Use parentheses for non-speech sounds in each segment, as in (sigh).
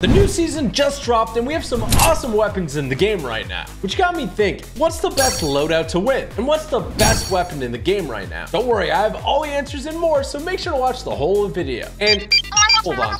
The new season just dropped and we have some awesome weapons in the game right now. Which got me thinking, what's the best loadout to win? And what's the best weapon in the game right now? Don't worry, I have all the answers and more, so make sure to watch the whole video. And hold on.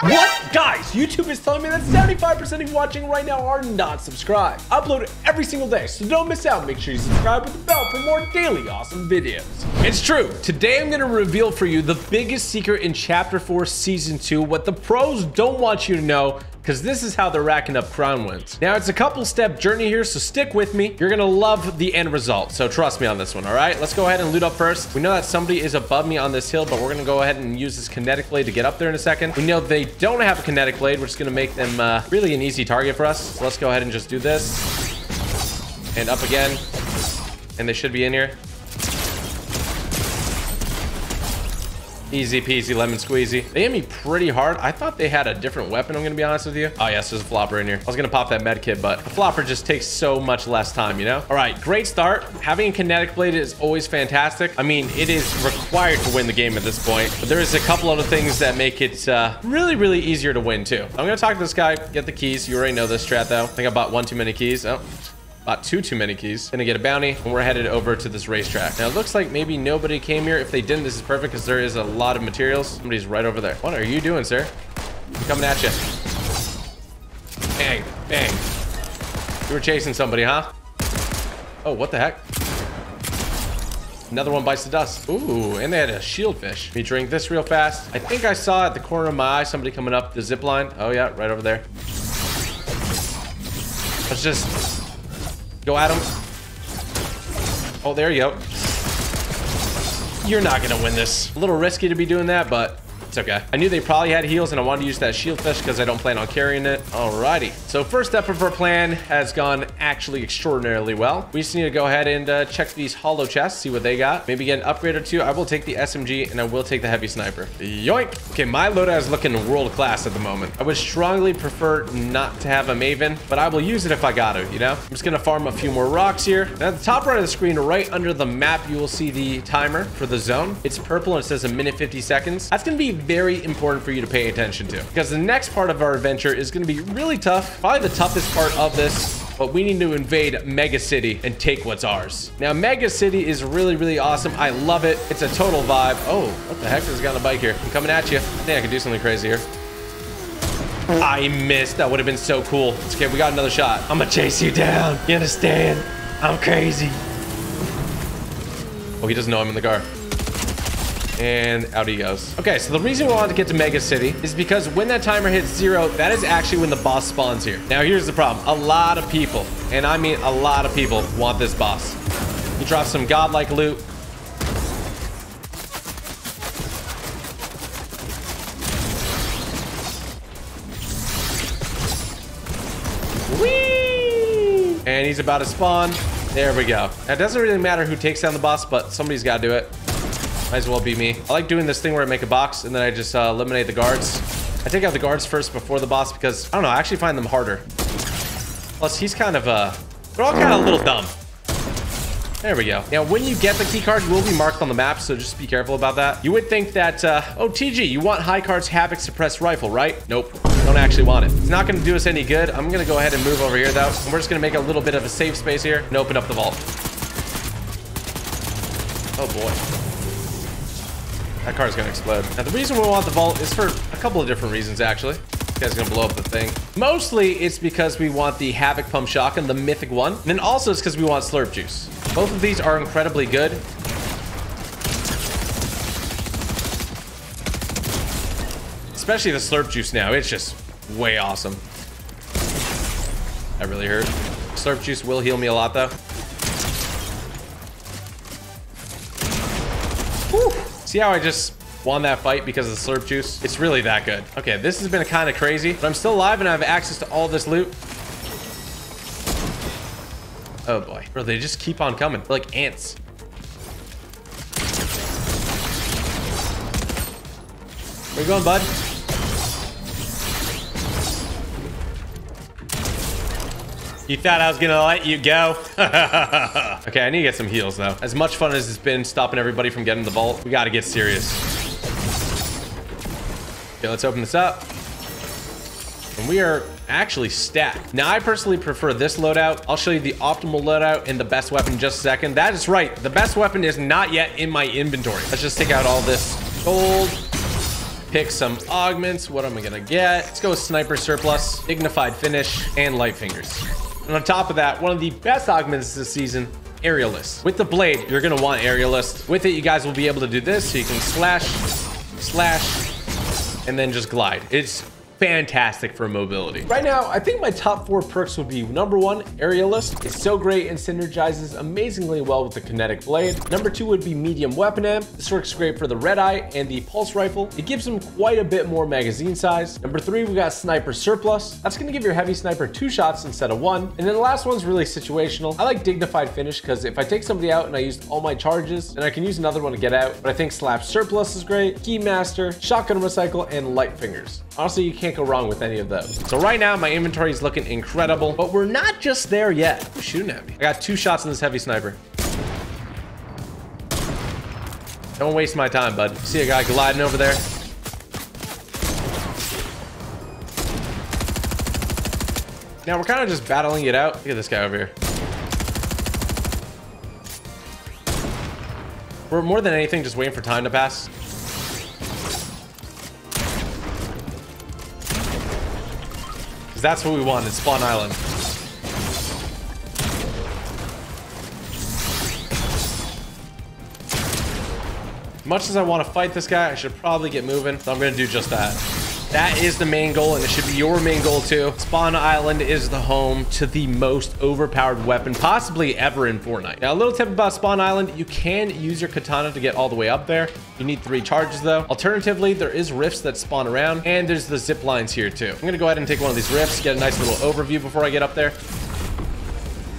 What? Guys, YouTube is telling me that 75% of you watching right now are not subscribed. I upload every single day, so don't miss out. Make sure you subscribe with the bell for more daily awesome videos. It's true. Today I'm to reveal for you the biggest secret in Chapter 4 Season 2, what the pros don't want you to know because this is how they're racking up crown wins. Now, it's a couple step journey here, so stick with me. You're gonna love the end result, so trust me on this one, all right? Let's go ahead and loot up first. We know that somebody is above me on this hill, but we're gonna go ahead and use this kinetic blade to get up there in a second. We know they don't have a kinetic blade, which is gonna make them uh, really an easy target for us. So let's go ahead and just do this. And up again. And they should be in here. Easy peasy lemon squeezy. They hit me pretty hard. I thought they had a different weapon, I'm gonna be honest with you. Oh yes, there's a flopper in here. I was gonna pop that med kit, but the flopper just takes so much less time, you know? All right, great start. Having a kinetic blade is always fantastic. I mean, it is required to win the game at this point, but there is a couple other things that make it uh, really, really easier to win too. I'm gonna talk to this guy, get the keys. You already know this strat though. I think I bought one too many keys. Oh, Bought two too many keys. Gonna get a bounty, and we're headed over to this racetrack. Now, it looks like maybe nobody came here. If they didn't, this is perfect because there is a lot of materials. Somebody's right over there. What are you doing, sir? I'm coming at you. Bang, bang. You were chasing somebody, huh? Oh, what the heck? Another one bites the dust. Ooh, and they had a shield fish. Let me drink this real fast. I think I saw at the corner of my eye somebody coming up the zip line. Oh, yeah, right over there. Let's just Go at him. Oh, there you go. You're not going to win this. A little risky to be doing that, but it's okay. I knew they probably had heals and I wanted to use that shield fish because I don't plan on carrying it. Alrighty. So first step of our plan has gone actually extraordinarily well. We just need to go ahead and uh, check these hollow chests, see what they got. Maybe get an upgrade or two. I will take the SMG and I will take the heavy sniper. Yoink. Okay, my loadout is looking world class at the moment. I would strongly prefer not to have a Maven, but I will use it if I got to, you know? I'm just going to farm a few more rocks here. And at the top right of the screen, right under the map, you will see the timer for the zone. It's purple and it says a minute 50 seconds. That's going to be very important for you to pay attention to because the next part of our adventure is going to be really tough. Probably the toughest part of this but we need to invade Mega City and take what's ours. Now, Mega City is really, really awesome. I love it. It's a total vibe. Oh, what the heck is got on a bike here? I'm coming at you. I think I can do something crazy here. I missed. That would have been so cool. It's okay. We got another shot. I'm gonna chase you down. You understand? I'm crazy. Oh, he doesn't know I'm in the car and out he goes. Okay, so the reason we wanted to get to Mega City is because when that timer hits zero, that is actually when the boss spawns here. Now, here's the problem. A lot of people, and I mean a lot of people, want this boss. He drops some godlike loot. Whee! And he's about to spawn. There we go. Now, it doesn't really matter who takes down the boss, but somebody's got to do it. Might as well be me. I like doing this thing where I make a box and then I just uh, eliminate the guards. I take out the guards first before the boss because, I don't know, I actually find them harder. Plus, he's kind of, uh, they're all kind of a little dumb. There we go. Now, when you get the key card, you will be marked on the map, so just be careful about that. You would think that, uh, oh, TG, you want High Card's Havoc Suppressed Rifle, right? Nope. Don't actually want it. It's not going to do us any good. I'm going to go ahead and move over here, though. And we're just going to make a little bit of a safe space here and open up the vault. Oh, boy. That car's gonna explode. Now, the reason we want the vault is for a couple of different reasons, actually. This guy's gonna blow up the thing. Mostly, it's because we want the Havoc Pump Shotgun, the mythic one. And then also, it's because we want Slurp Juice. Both of these are incredibly good. Especially the Slurp Juice now. It's just way awesome. That really hurt. Slurp Juice will heal me a lot, though. See how I just won that fight because of the slurp juice? It's really that good. Okay, this has been kind of crazy, but I'm still alive and I have access to all this loot. Oh boy. Bro, they just keep on coming. They're like ants. Where you going, bud? You thought I was gonna let you go? (laughs) okay, I need to get some heals though. As much fun as it's been stopping everybody from getting the vault, we gotta get serious. Okay, let's open this up. And we are actually stacked. Now, I personally prefer this loadout. I'll show you the optimal loadout and the best weapon just a second. That is right. The best weapon is not yet in my inventory. Let's just take out all this gold. Pick some augments. What am I going to get? Let's go with Sniper Surplus, Dignified Finish, and Light Fingers. And on top of that, one of the best augments this season, Aerialist. With the blade, you're to want Aerialist. With it, you guys will be able to do this. So you can slash, slash, and then just glide. It's fantastic for mobility. Right now, I think my top four perks would be number one, Aerialist. It's so great and synergizes amazingly well with the kinetic blade. Number two would be medium weapon amp. This works great for the red eye and the pulse rifle. It gives them quite a bit more magazine size. Number three, we got sniper surplus. That's gonna give your heavy sniper two shots instead of one. And then the last one's really situational. I like dignified finish because if I take somebody out and I used all my charges, then I can use another one to get out. But I think slap surplus is great, keymaster, shotgun recycle, and light fingers. Honestly, you can't go wrong with any of those. So right now, my inventory is looking incredible, but we're not just there yet. Who's shooting at me? I got two shots in this heavy sniper. Don't waste my time, bud. See a guy gliding over there? Now we're kind of just battling it out. Look at this guy over here. We're more than anything just waiting for time to pass. Because that's what we wanted, Spawn Island. Much as I want to fight this guy, I should probably get moving. So I'm going to do just that. That is the main goal, and it should be your main goal too. Spawn Island is the home to the most overpowered weapon possibly ever in Fortnite. Now, a little tip about Spawn Island, you can use your katana to get all the way up there. You need three charges though. Alternatively, there is rifts that spawn around, and there's the zip lines here too. I'm gonna go ahead and take one of these rifts, get a nice little overview before I get up there.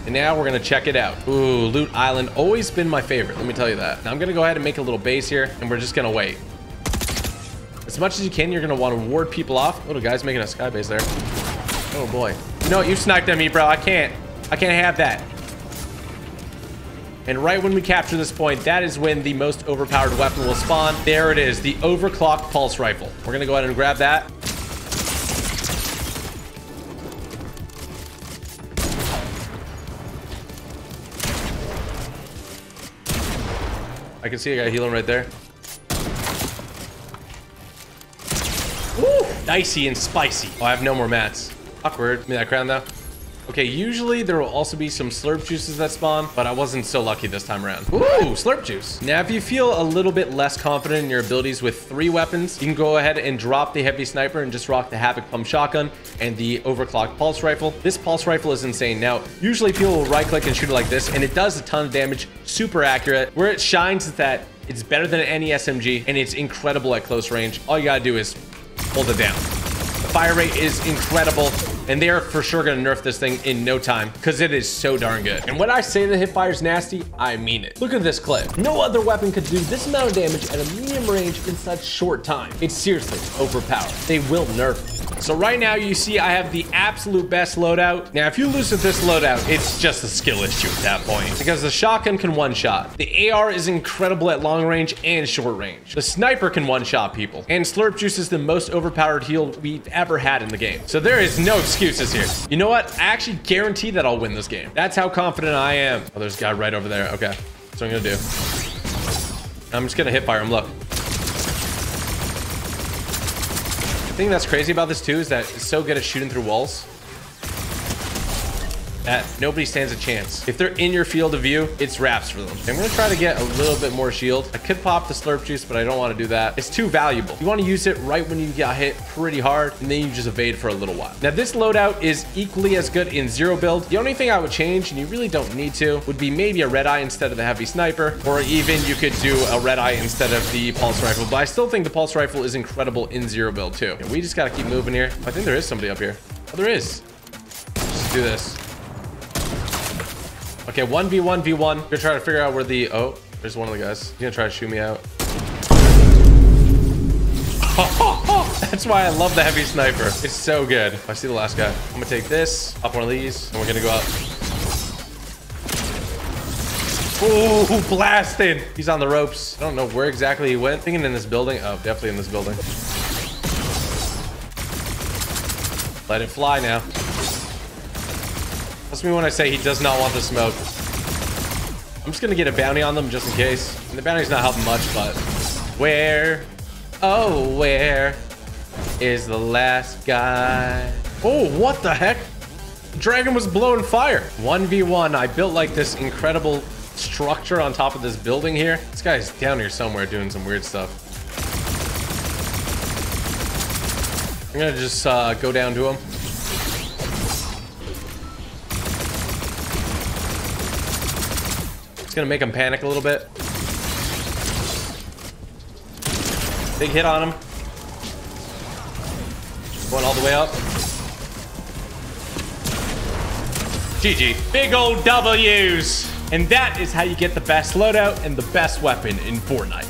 And now we're gonna check it out. Ooh, Loot Island, always been my favorite, let me tell you that. Now I'm gonna go ahead and make a little base here, and we're just gonna wait. As much as you can, you're going to want to ward people off. Oh, Little guy's making a sky base there. Oh, boy. You know what? You sniped at me, bro. I can't. I can't have that. And right when we capture this point, that is when the most overpowered weapon will spawn. There it is, the overclocked pulse rifle. We're going to go ahead and grab that. I can see a guy healing right there. Dicey and spicy. Oh, I have no more mats. Awkward. Give me that crown though. Okay, usually there will also be some slurp juices that spawn, but I wasn't so lucky this time around. Ooh, slurp juice. Now, if you feel a little bit less confident in your abilities with three weapons, you can go ahead and drop the heavy sniper and just rock the havoc pump shotgun and the overclocked pulse rifle. This pulse rifle is insane. Now, usually people will right click and shoot it like this, and it does a ton of damage, super accurate. Where it shines is that it's better than any SMG, and it's incredible at close range. All you gotta do is hold it down. The fire rate is incredible, and they are for sure to nerf this thing in no time because it is so darn good. And when I say the hip fire is nasty, I mean it. Look at this clip. No other weapon could do this amount of damage at a medium range in such short time. It's seriously overpowered. They will nerf it. So right now you see I have the absolute best loadout. Now, if you lose with this loadout, it's just a skill issue at that point because the shotgun can one shot. The AR is incredible at long range and short range. The sniper can one shot people and slurp juice is the most overpowered heal we've ever had in the game. So there is no excuses here. You know what? I actually guarantee that I'll win this game. That's how confident I am. Oh, there's a guy right over there. Okay. That's what I'm gonna do. I'm just gonna hip fire him. Look. The thing that's crazy about this too is that it's so good at shooting through walls that nobody stands a chance. If they're in your field of view, it's wraps for them. I'm gonna try to get a little bit more shield. I could pop the slurp juice, but I don't wanna do that. It's too valuable. You wanna use it right when you get hit pretty hard, and then you just evade for a little while. Now, this loadout is equally as good in zero build. The only thing I would change, and you really don't need to, would be maybe a red eye instead of the heavy sniper, or even you could do a red eye instead of the pulse rifle. But I still think the pulse rifle is incredible in zero build too. And we just gotta keep moving here. I think there is somebody up here. Oh, there is. Let's do this. Okay, 1v1, V1. We're trying to figure out where the... Oh, there's one of the guys. He's gonna try to shoot me out. (laughs) That's why I love the heavy sniper. It's so good. I see the last guy. I'm gonna take this, up one of these, and we're gonna go up. Ooh, blasting. He's on the ropes. I don't know where exactly he went. Thinking in this building. Oh, definitely in this building. Let it fly now. That's me when I say he does not want the smoke. I'm just gonna get a bounty on them just in case. And the bounty's not helping much, but where? Oh, where is the last guy? Oh, what the heck? Dragon was blowing fire. 1v1. I built like this incredible structure on top of this building here. This guy's down here somewhere doing some weird stuff. I'm gonna just uh, go down to him. It's gonna make him panic a little bit. Big hit on him. Going all the way up. GG. Big old W's. And that is how you get the best loadout and the best weapon in Fortnite.